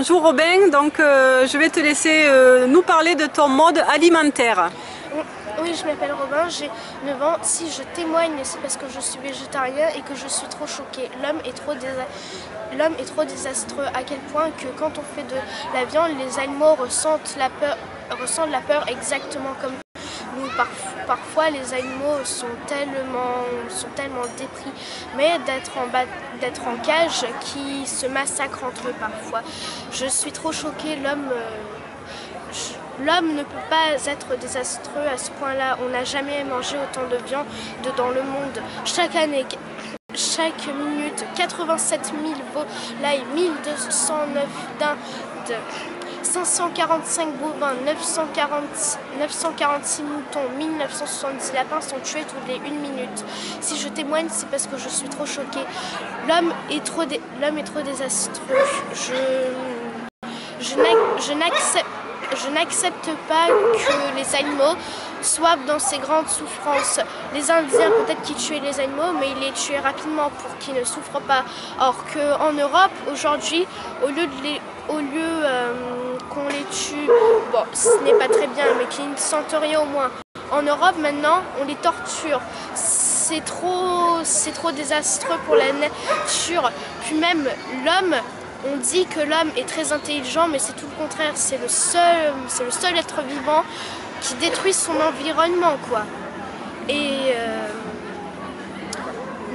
Bonjour Robin, donc euh, je vais te laisser euh, nous parler de ton mode alimentaire. Oui, je m'appelle Robin, j'ai 9 ans. Si je témoigne, c'est parce que je suis végétarien et que je suis trop choquée. L'homme est trop est trop désastreux à quel point que quand on fait de la viande, les animaux ressentent la peur, ressentent la peur exactement comme parfois, les animaux sont tellement, sont dépris, mais d'être en, d'être en cage qui se massacrent entre eux parfois. Je suis trop choquée. L'homme. Euh, L'homme ne peut pas être désastreux à ce point-là. On n'a jamais mangé autant de viande dans le monde. Chaque année, chaque minute, 87 000 volailles, 1209 dindes, 545 bovins, 940, 946 moutons, 1970 lapins sont tués toutes les une minute. Si je témoigne, c'est parce que je suis trop choquée. L'homme est trop, est trop désastreux. Je, je n'accepte je n'accepte pas que les animaux soient dans ces grandes souffrances. Les Indiens, peut-être qu'ils tuaient les animaux, mais ils les tuaient rapidement pour qu'ils ne souffrent pas. Or qu'en Europe, aujourd'hui, au lieu, euh, qu'on les tue, bon, ce n'est pas très bien, mais qu'ils ne sentent rien au moins. En Europe, maintenant, on les torture. C'est trop, c'est trop désastreux pour la nature. Puis même l'homme on dit que l'homme est très intelligent, mais c'est tout le contraire. C'est le seul, être vivant qui détruit son environnement. Et euh,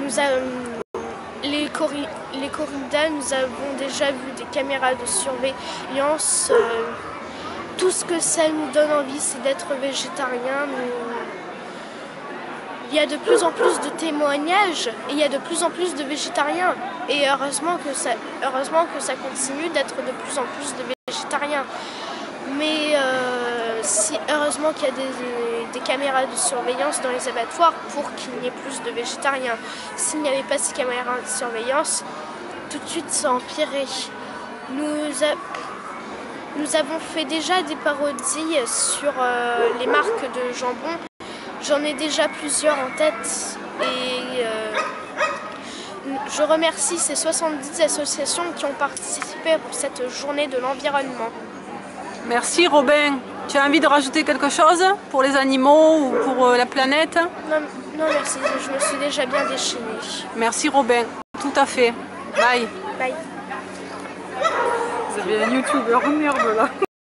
nous les, nous avons déjà vu des caméras de surveillance. Euh, tout ce que ça nous donne envie, c'est d'être végétarien. Il y a de plus en plus de témoignages et il y a de plus en plus de végétariens. Et heureusement que ça, continue d'être de plus en plus de végétariens. Mais euh, si, heureusement qu'il y a des, caméras de surveillance dans les abattoirs pour qu'il n'y ait plus de végétariens. S'il n'y avait pas ces caméras de surveillance, tout de suite ça empirait. Nous, nous avons fait déjà des parodies sur euh, les marques de jambon. J'en ai déjà plusieurs en tête et euh, je remercie ces 70 associations qui ont participé pour cette journée de l'environnement. Merci Robin. Tu as envie de rajouter quelque chose pour les animaux ou pour euh, la planète? Non, non, merci, je me suis déjà bien déchaînée. Merci Robin, tout à fait. Bye. Bye. Vous avez un youtubeur merde là.